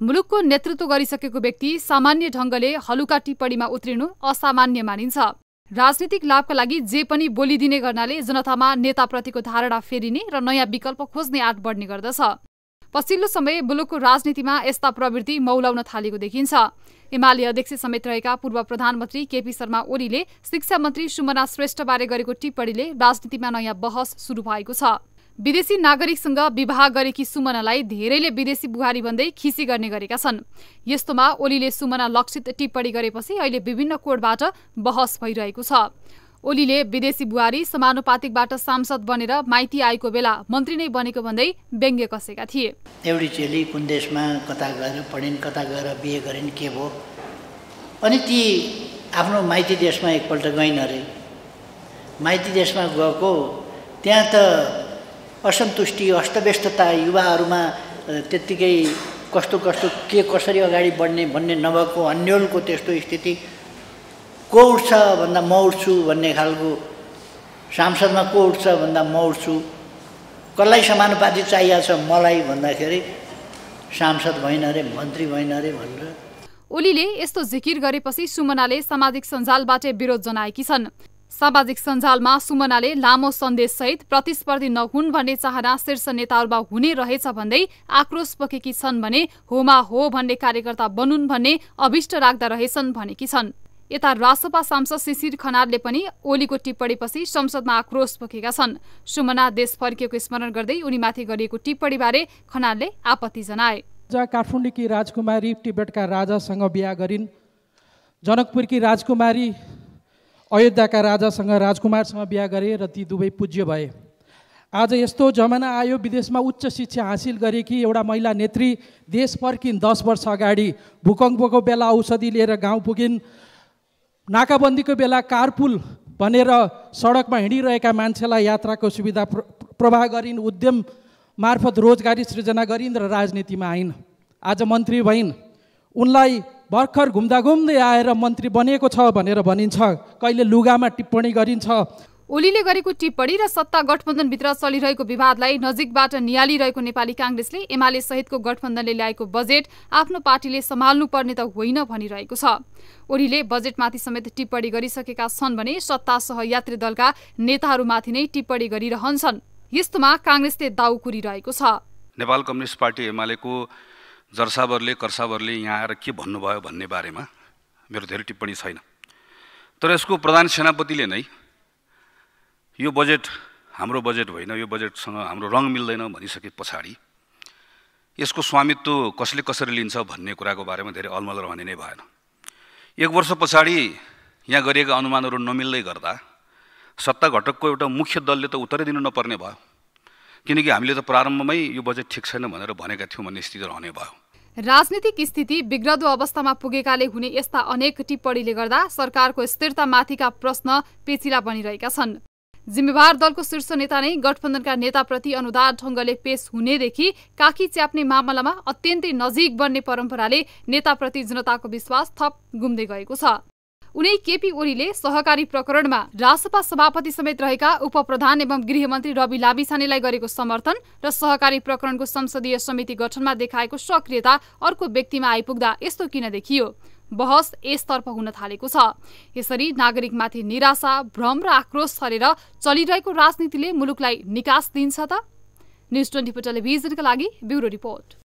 मुलुकको नेतृत्व गरिसकेको व्यक्ति सामान्य ढङ्गले हलुका टिप्पणीमा उत्रिनु असामान्य मानिन्छ। राजनीतिक लाभका लागि जे पनि बोलिदिने गर्नाले जनतामा नेताप्रतिको धारणा फेरिने र नयाँ विकल्प खोज्ने आँट बढ्ने गर्दछ। पछिल्लो समय मुलुकको राजनीतिमा यस्ता प्रवृत्ति मौलाउन थालेको देखिन्छ। एमाले अध्यक्ष समेत रहेका पूर्व प्रधानमन्त्री केपी शर्मा ओलीले शिक्षा मन्त्री सुमना श्रेष्ठबारे गरेको टिप्पणीले राजनीतिमा नयाँ बहस सुरु भएको छ। विदेशी नागरिकसँग विवाह गरेकी सुमनालाई धेरैले विदेशी बुहारी भन्दै खिसी गर्ने गरेका छन्। यस्तोमा ओलीले सुमना लक्षित टिप्पणी गरेपछि अहिले विभिन्न कोडबाट बहस भइरहेको छ। ओलीले विदेशी बुहारी समानुपातिकबाट सांसद बनेर माइती आएको बेला मन्त्री नै बनेको भन्दै व्यङ्ग्य कसेका थिए। एउटी चेली कुन देशमा कता गएर पढिन् कता गएर बिहे गरिन् के भयो? अनि ती आफ्नो माइती देशमा एकपल्ट गइन् अरे। माइती देशमा गएको त्यहाँ त असन्तुष्टि अस्तव्यस्तता युवाहरूमा त्यत्तिकै कस्तो कस्तो के कसरी अगाडि बढ्ने भन्ने नभएको अन्यलको त्यस्तो स्थिति को उठ्छ भन्दा म उठ्छु भन्ने खालको सांसदमा को उठ्छ भन्दा म उठ्छु कसलाई समानुपाति चाहिएको छ मलाई भन्दाखेरि सांसद भइन अरे मन्त्री भइन अरे भनेर। ओलीले यस्तो जिकिर गरेपछि सुमनाले सामाजिक सञ्जालबाटै विरोध जनाएकी छन्। सामाजिक सञ्जालमा सुमनाले लामो सन्देशसहित प्रतिस्पर्धी नहुन् भन्ने चाहना शीर्ष नेताहरूमा हुने रहेछ भन्दै आक्रोश पोखेकी छन् भने होमा हो भन्ने कार्यकर्ता बनुन् भन्ने अभिष्ट राख्दा रहेछन् भनेकी छन्। यता रासपा सांसद शिशिर खनालले पनि ओलीको टिप्पणीपछि संसदमा आक्रोश पोखेका छन्। सुमना देश फर्किएको स्मरण गर्दै उनीमाथि गरिएको टिप्पणीबारे खनालले आपत्ति जनाए। काठमाडौँकी राजकुमारी टिबेटका राजासँग बिहा गरिन् जनकपुरकी राजकुमारी अयोध्याका राजासँग राजकुमारसँग बिहा गरे र ती दुवै पूज्य भए। आज यस्तो जमाना आयो विदेशमा उच्च शिक्षा हासिल गरेकी एउटा महिला नेत्री देश फर्किन् दस वर्ष अगाडि। भूकम्पको बेला औषधि लिएर गाउँ पुगिन्। नाकाबन्दीको बेला कारपुल भनेर सडकमा हिँडिरहेका मान्छेलाई यात्राको सुविधा प्र प्रवाह गरिन् उद्यम मार्फत रोजगारी सृजना गरिन् र राजनीतिमा आइन्। आज मन्त्री भइन्। उनलाई भर्खर घुम्दा घुम्दै आएर मन्त्री बनेको छ भनेर भनिन्छ कहिले लुगामा टिप्पणी गरिन्छ। ओलीले गरेको टिप्पणी र सत्ता गठबन्धनभित्र चलिरहेको विवादलाई नजिकबाट निहालिरहेको नेपाली काङ्ग्रेसले एमाले सहितको गठबन्धनले ल्याएको बजेट आफ्नो पार्टीले सम्हाल्नु पर्ने त होइन भनिरहेको छ। ओलीले बजेटमाथि समेत टिप्पणी गरिसकेका छन् भने सत्ता सहयात्री दलका नेताहरूमाथि नै टिप्पणी गरिरहन्छन्। यस्तोमा काङ्ग्रेसले दाउ कुरिरहेको छ। नेपाल कम्युनिस्ट पार्टी एमालेको जर्सावरले कर्सावरले यहाँ आएर के भन्नुभयो भन्ने बारेमा मेरो धेरै टिप्पणी छैन। तर यसको प्रधान सेनापतिले नै यो बजेट हाम्रो बजेट होइन यो बजेटसँग हाम्रो रङ मिल्दैन भनिसके पछाडि यसको स्वामित्व कसले कसरी लिन्छ भन्ने कुराको बारेमा धेरै अलमल रहने नै भएन। एक वर्ष पछाडि यहाँ गरिएका अनुमानहरू नमिल्दै गर्दा सत्ता घटकको एउटा मुख्य दलले त उत्तरै दिनु नपर्ने भयो। किनकि हामीले त प्रारम्भमै यो बजेट ठिक छैन भनेर भनेका थियौँ भन्ने स्थिति रहने भयो। राजनीतिक स्थिति बिग्रदो अवस्थामा पुगेकाले हुने यस्ता अनेक टिप्पणीले गर्दा सरकारको स्थिरतामाथिका प्रश्न पेचिला बनिरहेका छन्। जिम्मेवार दलको शीर्ष नेता नै गठबन्धनका नेताप्रति अनुदार ढङ्गले पेश हुनेदेखि काखी च्याप्ने मामलामा अत्यन्तै नजिक बन्ने परम्पराले नेताप्रति जनताको विश्वास थप गुम्दै गएको छ। उनै केपी ओलीले सहकारी प्रकरणमा रासपा सभापति समेत रहेका उपप्रधान एवं गृहमन्त्री रवि लाबिसानेलाई गरेको समर्थन र सहकारी प्रकरणको संसदीय समिति गठनमा देखाएको सक्रियता अर्को व्यक्तिमा आइपुग्दा यस्तो किन देखियो? बहस यसतर्फ हुन थालेको छ। यसरी नागरिकमाथि निराशा भ्रम र आक्रोश छरेर चलिरहेको राजनीतिले मुलुकलाई निकास दिन्छ त? न्युज ट्वेन्टी फोर टेलिभिजनका लागि ब्युरो रिपोर्ट।